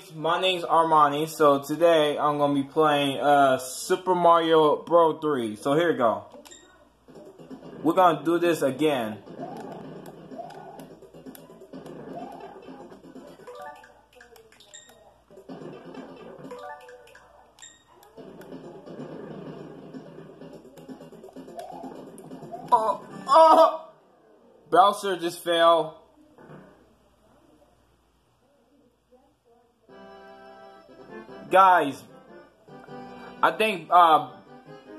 guys, my name's Armani. So today I'm gonna be playing uh, Super Mario Bros. 3. So here we go. We're gonna do this again. Oh, oh! Bowser just fell. Guys, I think uh,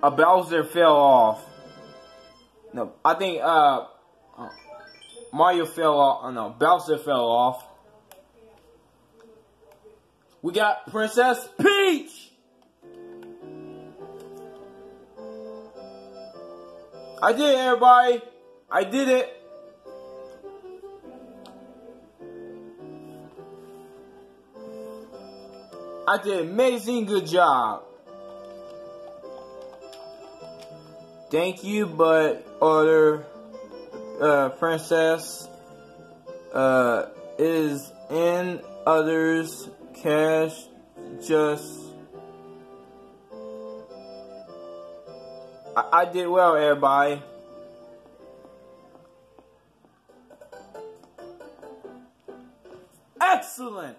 a Bowser fell off. No, I think uh, uh Mario fell off. Oh, no, Bowser fell off. We got Princess Peach. I did it, everybody. I did it. I did amazing good job. Thank you, but other uh, princess uh, is in others cash just I, I did well everybody excellent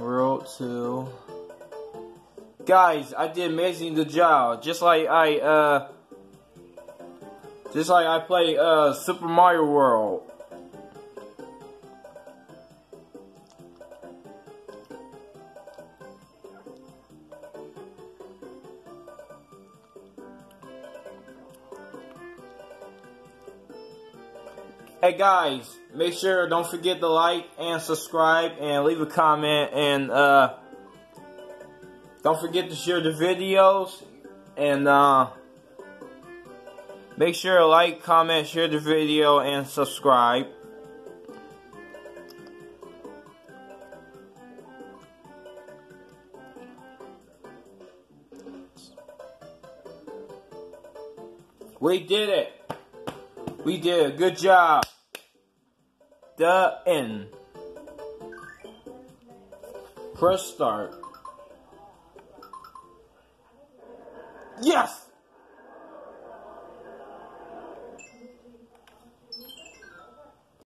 World 2. Guys, I did amazing the job. Just like I, uh, just like I play, uh, Super Mario World. Hey guys, make sure don't forget to like and subscribe and leave a comment and uh, don't forget to share the videos and uh, make sure to like, comment, share the video and subscribe. We did it. We did a good job. The end. Press start. Yes!